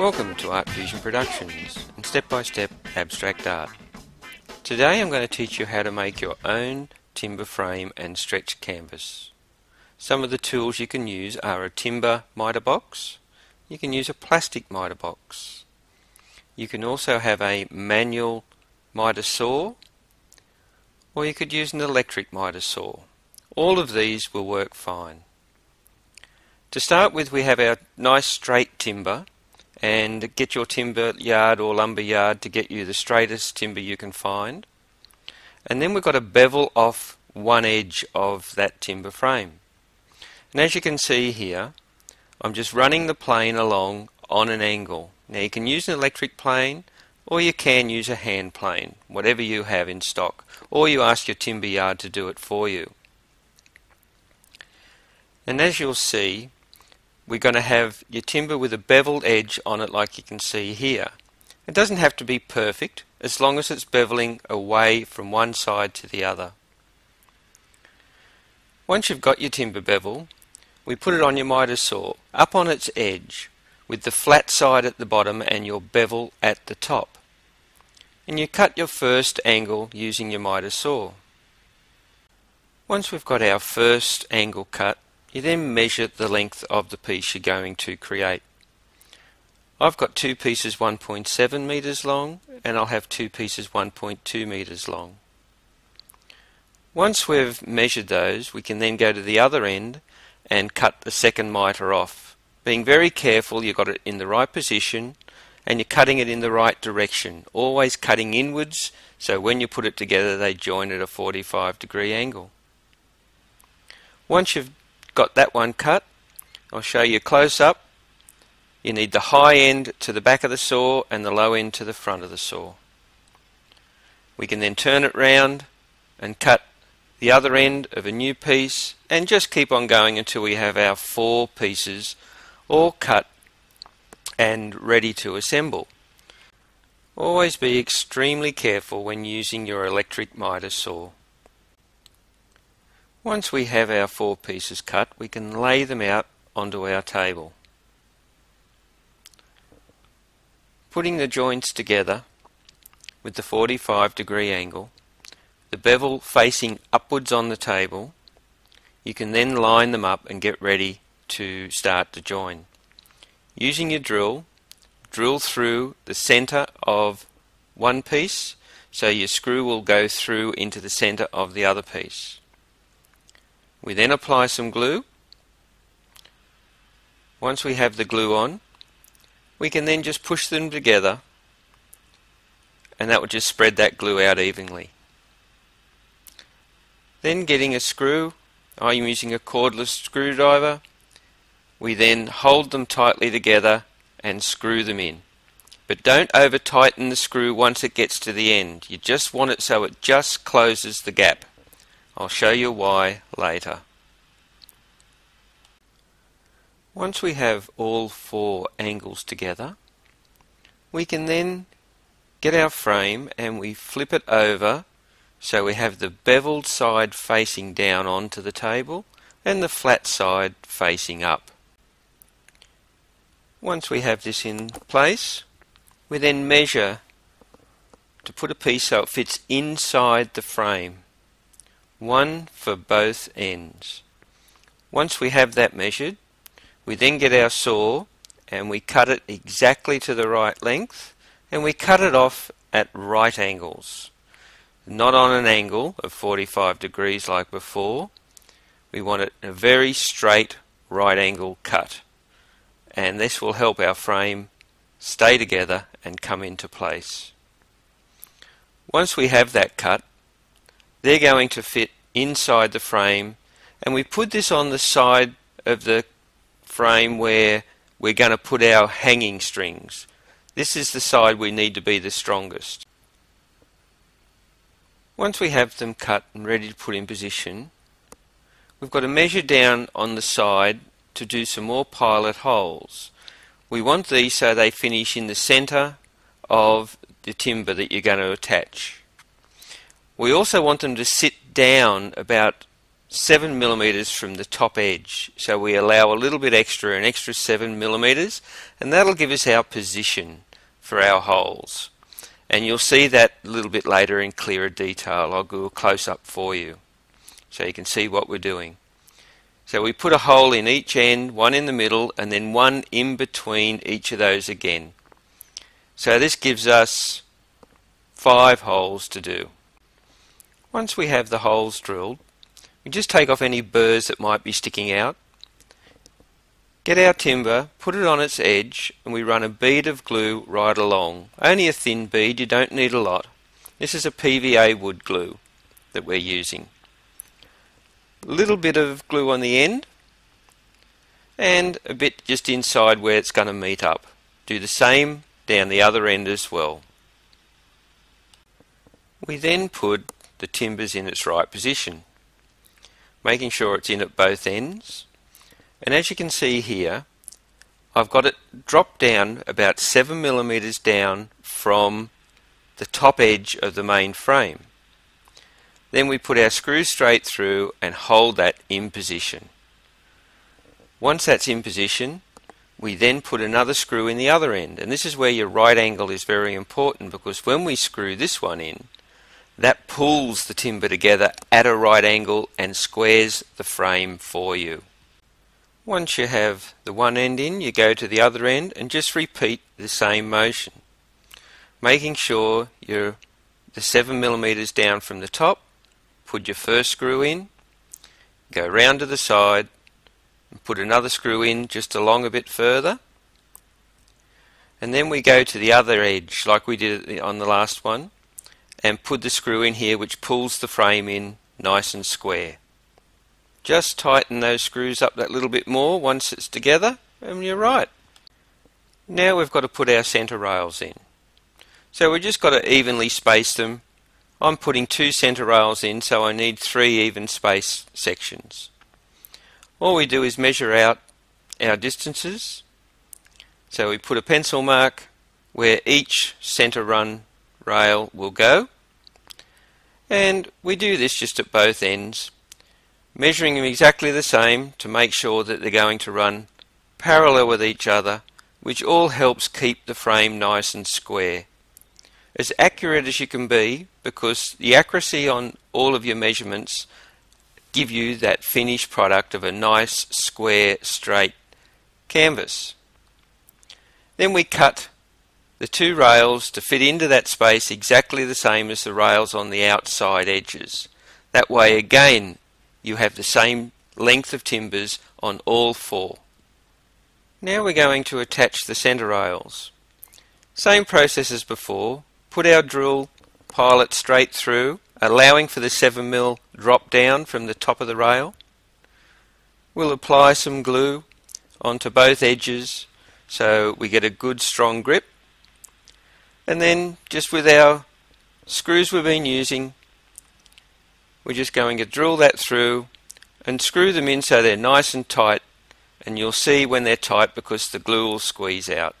Welcome to Art Fusion Productions and step-by-step abstract art. Today I'm going to teach you how to make your own timber frame and stretch canvas. Some of the tools you can use are a timber miter box, you can use a plastic miter box, you can also have a manual miter saw or you could use an electric miter saw. All of these will work fine. To start with we have our nice straight timber and get your timber yard or lumber yard to get you the straightest timber you can find. And then we've got to bevel off one edge of that timber frame. And as you can see here, I'm just running the plane along on an angle. Now you can use an electric plane or you can use a hand plane, whatever you have in stock, or you ask your timber yard to do it for you. And as you'll see, we're going to have your timber with a beveled edge on it like you can see here. It doesn't have to be perfect as long as it's beveling away from one side to the other. Once you've got your timber bevel, we put it on your miter saw up on its edge with the flat side at the bottom and your bevel at the top. And you cut your first angle using your miter saw. Once we've got our first angle cut, you then measure the length of the piece you're going to create. I've got two pieces 1.7 meters long and I'll have two pieces 1.2 meters long. Once we've measured those we can then go to the other end and cut the second miter off. Being very careful you've got it in the right position and you're cutting it in the right direction. Always cutting inwards so when you put it together they join at a 45 degree angle. Once you've got that one cut. I'll show you close up. You need the high end to the back of the saw and the low end to the front of the saw. We can then turn it round and cut the other end of a new piece and just keep on going until we have our four pieces all cut and ready to assemble. Always be extremely careful when using your electric miter saw. Once we have our four pieces cut, we can lay them out onto our table. Putting the joints together with the 45 degree angle, the bevel facing upwards on the table, you can then line them up and get ready to start to join. Using your drill, drill through the center of one piece so your screw will go through into the center of the other piece. We then apply some glue. Once we have the glue on, we can then just push them together and that will just spread that glue out evenly. Then getting a screw, I'm using a cordless screwdriver, we then hold them tightly together and screw them in. But don't over tighten the screw once it gets to the end. You just want it so it just closes the gap. I'll show you why later. Once we have all four angles together, we can then get our frame and we flip it over so we have the beveled side facing down onto the table and the flat side facing up. Once we have this in place, we then measure to put a piece so it fits inside the frame one for both ends. Once we have that measured, we then get our saw and we cut it exactly to the right length and we cut it off at right angles. Not on an angle of 45 degrees like before. We want it a very straight right angle cut. And this will help our frame stay together and come into place. Once we have that cut, they're going to fit inside the frame and we put this on the side of the frame where we're going to put our hanging strings. This is the side we need to be the strongest. Once we have them cut and ready to put in position, we've got to measure down on the side to do some more pilot holes. We want these so they finish in the center of the timber that you're going to attach. We also want them to sit down about 7 millimeters from the top edge. So we allow a little bit extra, an extra 7 millimeters, and that'll give us our position for our holes. And you'll see that a little bit later in clearer detail. I'll do a close up for you so you can see what we're doing. So we put a hole in each end, one in the middle, and then one in between each of those again. So this gives us five holes to do. Once we have the holes drilled, we just take off any burrs that might be sticking out. Get our timber, put it on its edge, and we run a bead of glue right along. Only a thin bead, you don't need a lot. This is a PVA wood glue that we're using. A little bit of glue on the end, and a bit just inside where it's going to meet up. Do the same down the other end as well. We then put the timbers in its right position making sure it's in at both ends. And as you can see here, I've got it dropped down about 7 millimeters down from the top edge of the main frame. Then we put our screw straight through and hold that in position. Once that's in position, we then put another screw in the other end. And this is where your right angle is very important because when we screw this one in, that pulls the timber together at a right angle and squares the frame for you. Once you have the one end in, you go to the other end and just repeat the same motion, making sure you're the 7 millimeters down from the top, put your first screw in, go round to the side, and put another screw in just along a bit further, and then we go to the other edge like we did on the last one and put the screw in here which pulls the frame in nice and square. Just tighten those screws up that little bit more once it's together and you're right. Now we've got to put our centre rails in. So we've just got to evenly space them. I'm putting two centre rails in so I need three even space sections. All we do is measure out our distances. So we put a pencil mark where each centre run rail will go. And we do this just at both ends, measuring them exactly the same to make sure that they're going to run parallel with each other, which all helps keep the frame nice and square. As accurate as you can be, because the accuracy on all of your measurements give you that finished product of a nice, square, straight canvas. Then we cut the two rails to fit into that space exactly the same as the rails on the outside edges. That way again you have the same length of timbers on all four. Now we're going to attach the centre rails. Same process as before, put our drill pilot straight through, allowing for the 7mm drop down from the top of the rail. We'll apply some glue onto both edges so we get a good strong grip and then just with our screws we've been using we're just going to drill that through and screw them in so they're nice and tight and you'll see when they're tight because the glue will squeeze out.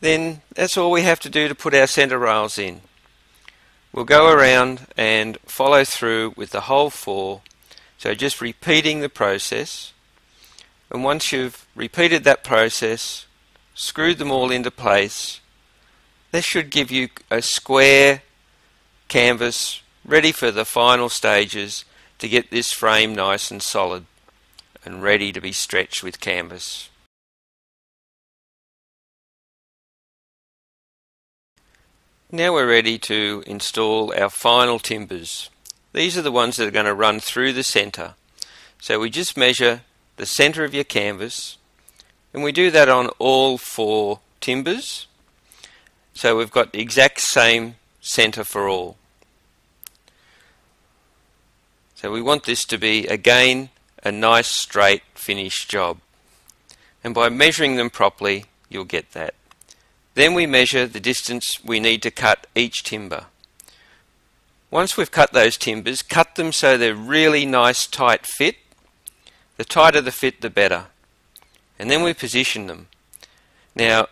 Then that's all we have to do to put our centre rails in. We'll go around and follow through with the whole four so just repeating the process and once you've repeated that process screwed them all into place. This should give you a square canvas ready for the final stages to get this frame nice and solid and ready to be stretched with canvas. Now we're ready to install our final timbers. These are the ones that are going to run through the centre. So we just measure the centre of your canvas and we do that on all four timbers. So we've got the exact same center for all. So we want this to be, again, a nice straight finished job. And by measuring them properly, you'll get that. Then we measure the distance we need to cut each timber. Once we've cut those timbers, cut them so they're really nice tight fit. The tighter the fit, the better and then we position them. Now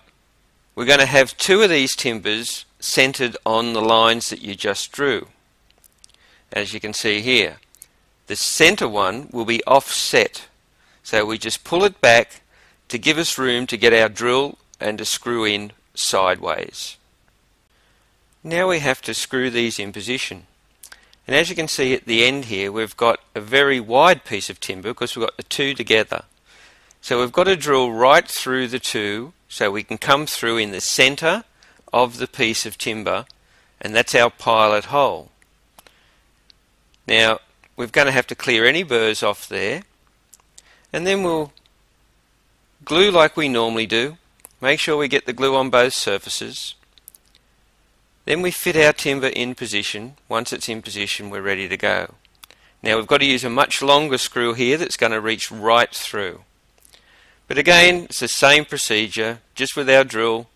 we're going to have two of these timbers centered on the lines that you just drew. as you can see here. The center one will be offset. So we just pull it back to give us room to get our drill and to screw in sideways. Now we have to screw these in position. And as you can see at the end here, we've got a very wide piece of timber because we've got the two together. So we've got to drill right through the two so we can come through in the center of the piece of timber and that's our pilot hole. Now we're going to have to clear any burrs off there and then we'll glue like we normally do. Make sure we get the glue on both surfaces. Then we fit our timber in position. Once it's in position we're ready to go. Now we've got to use a much longer screw here that's going to reach right through. But again it's the same procedure just with our drill.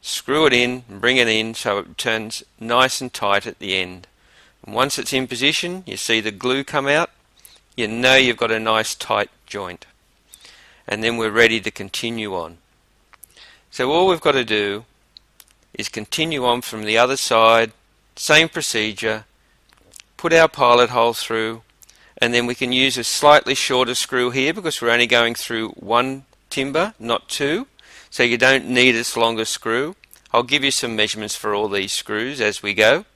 Screw it in and bring it in so it turns nice and tight at the end. And once it's in position you see the glue come out. You know you've got a nice tight joint. And then we're ready to continue on. So all we've got to do is continue on from the other side, same procedure, put our pilot hole through, and then we can use a slightly shorter screw here because we're only going through one timber, not two, so you don't need this longer screw. I'll give you some measurements for all these screws as we go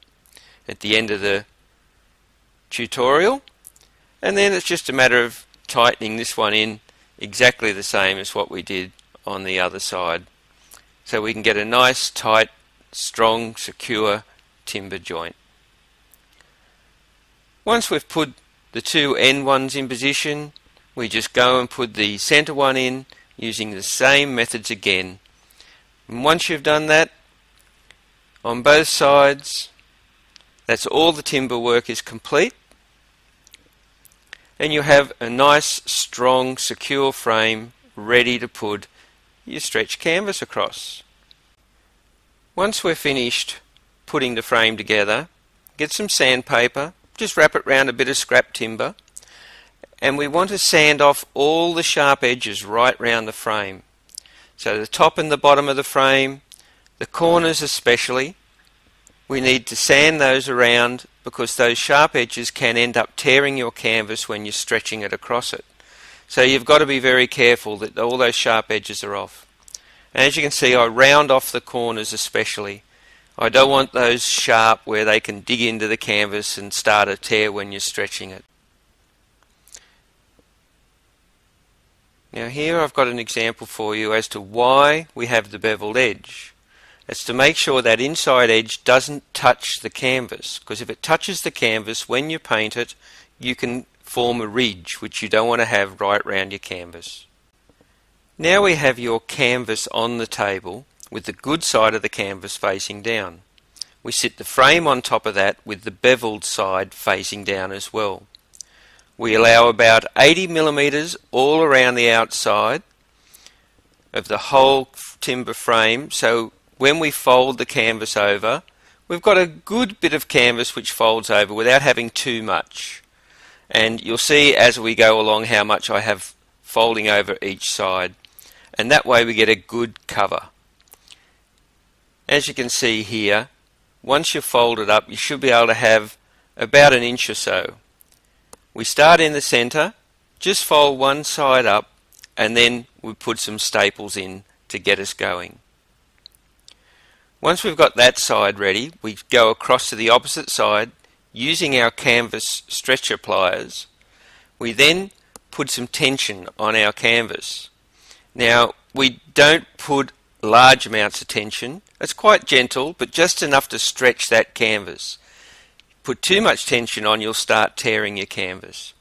at the end of the tutorial. And then it's just a matter of tightening this one in exactly the same as what we did on the other side. So we can get a nice tight strong secure timber joint. Once we've put the two end ones in position. We just go and put the center one in using the same methods again. And once you've done that on both sides that's all the timber work is complete. And you have a nice strong secure frame ready to put your stretch canvas across. Once we're finished putting the frame together, get some sandpaper, just wrap it round a bit of scrap timber, and we want to sand off all the sharp edges right round the frame. So the top and the bottom of the frame, the corners especially, we need to sand those around because those sharp edges can end up tearing your canvas when you're stretching it across it. So you've got to be very careful that all those sharp edges are off. And as you can see, I round off the corners especially. I don't want those sharp where they can dig into the canvas and start a tear when you're stretching it. Now here I've got an example for you as to why we have the beveled edge. It's to make sure that inside edge doesn't touch the canvas because if it touches the canvas when you paint it you can form a ridge which you don't want to have right round your canvas. Now we have your canvas on the table with the good side of the canvas facing down. We sit the frame on top of that with the beveled side facing down as well. We allow about 80 millimeters all around the outside of the whole timber frame so when we fold the canvas over we've got a good bit of canvas which folds over without having too much and you'll see as we go along how much I have folding over each side and that way we get a good cover. As you can see here once you fold it up you should be able to have about an inch or so. We start in the center just fold one side up and then we put some staples in to get us going. Once we've got that side ready we go across to the opposite side using our canvas stretcher pliers, we then put some tension on our canvas. Now, we don't put large amounts of tension. It's quite gentle, but just enough to stretch that canvas. Put too much tension on, you'll start tearing your canvas.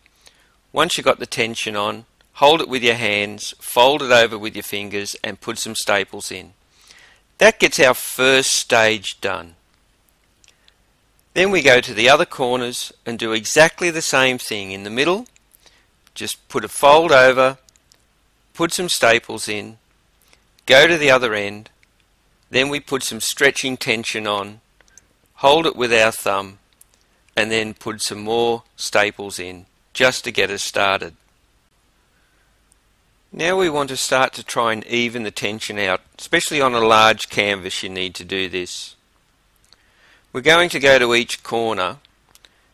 Once you've got the tension on, hold it with your hands, fold it over with your fingers, and put some staples in. That gets our first stage done. Then we go to the other corners and do exactly the same thing. In the middle, just put a fold over, put some staples in, go to the other end, then we put some stretching tension on, hold it with our thumb, and then put some more staples in just to get us started. Now we want to start to try and even the tension out, especially on a large canvas you need to do this. We're going to go to each corner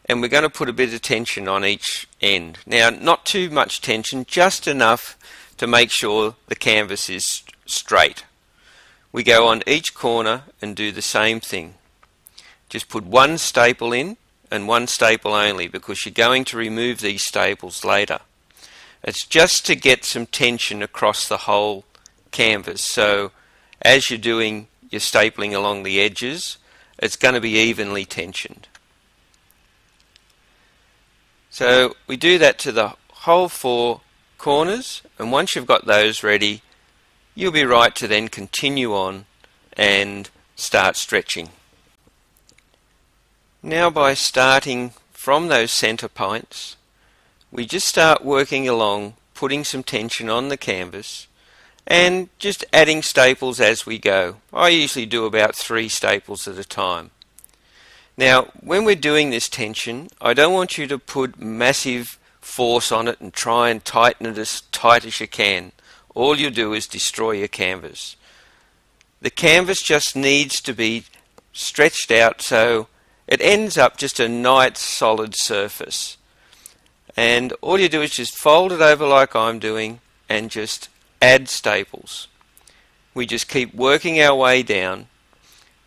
and we're going to put a bit of tension on each end. Now not too much tension, just enough to make sure the canvas is straight. We go on each corner and do the same thing. Just put one staple in and one staple only because you're going to remove these staples later. It's just to get some tension across the whole canvas so as you're doing your stapling along the edges it's going to be evenly tensioned. So we do that to the whole four corners and once you've got those ready you'll be right to then continue on and start stretching. Now by starting from those center points we just start working along putting some tension on the canvas and just adding staples as we go. I usually do about three staples at a time. Now, when we're doing this tension, I don't want you to put massive force on it and try and tighten it as tight as you can. All you do is destroy your canvas. The canvas just needs to be stretched out so it ends up just a nice solid surface. And all you do is just fold it over like I'm doing and just add staples. We just keep working our way down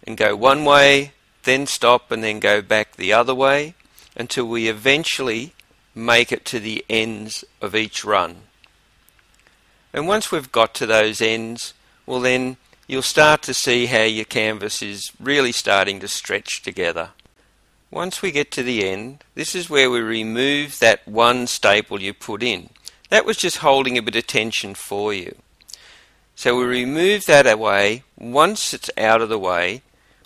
and go one way, then stop and then go back the other way until we eventually make it to the ends of each run. And once we've got to those ends, well then you'll start to see how your canvas is really starting to stretch together. Once we get to the end, this is where we remove that one staple you put in. That was just holding a bit of tension for you. So we remove that away. Once it's out of the way,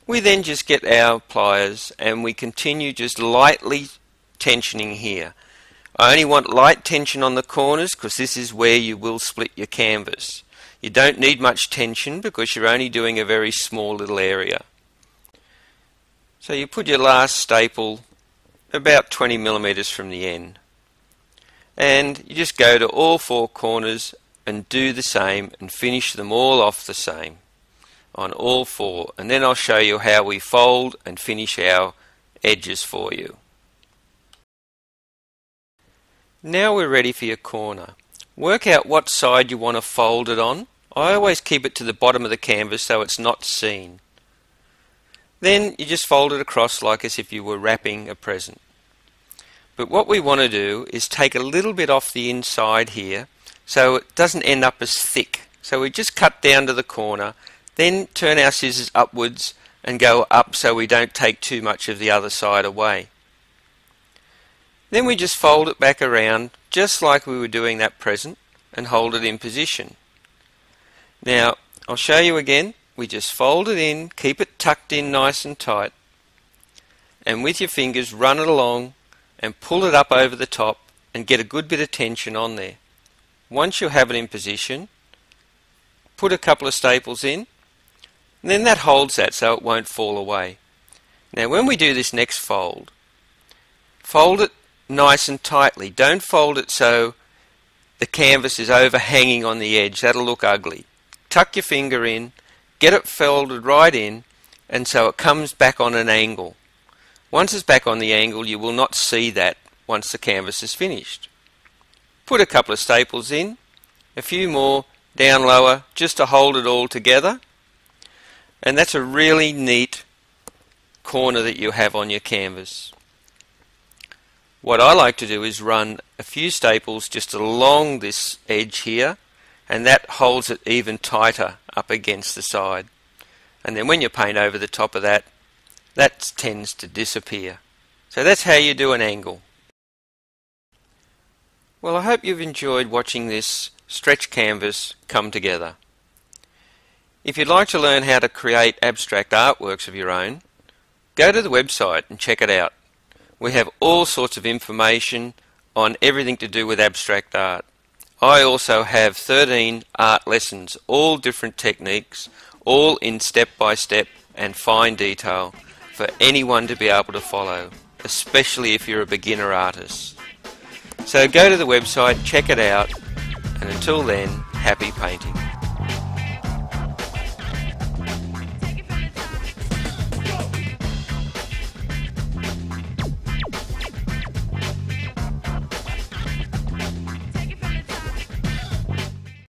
we then just get our pliers and we continue just lightly tensioning here. I only want light tension on the corners because this is where you will split your canvas. You don't need much tension because you're only doing a very small little area. So you put your last staple about 20 millimeters from the end and you just go to all four corners and do the same and finish them all off the same on all four and then I'll show you how we fold and finish our edges for you. Now we're ready for your corner. Work out what side you want to fold it on. I always keep it to the bottom of the canvas so it's not seen. Then you just fold it across like as if you were wrapping a present. But what we want to do is take a little bit off the inside here so it doesn't end up as thick. So we just cut down to the corner, then turn our scissors upwards and go up so we don't take too much of the other side away. Then we just fold it back around just like we were doing that present and hold it in position. Now I'll show you again. We just fold it in, keep it tucked in nice and tight and with your fingers run it along and pull it up over the top and get a good bit of tension on there. Once you have it in position, put a couple of staples in, and then that holds that so it won't fall away. Now when we do this next fold, fold it nice and tightly. Don't fold it so the canvas is overhanging on the edge. That'll look ugly. Tuck your finger in, get it folded right in, and so it comes back on an angle. Once it's back on the angle, you will not see that once the canvas is finished. Put a couple of staples in, a few more down lower just to hold it all together. And that's a really neat corner that you have on your canvas. What I like to do is run a few staples just along this edge here and that holds it even tighter up against the side. And then when you paint over the top of that, that tends to disappear. So that's how you do an angle. Well, I hope you've enjoyed watching this stretch canvas come together. If you'd like to learn how to create abstract artworks of your own, go to the website and check it out. We have all sorts of information on everything to do with abstract art. I also have 13 art lessons, all different techniques, all in step by step and fine detail for anyone to be able to follow, especially if you're a beginner artist. So go to the website, check it out, and until then, happy painting.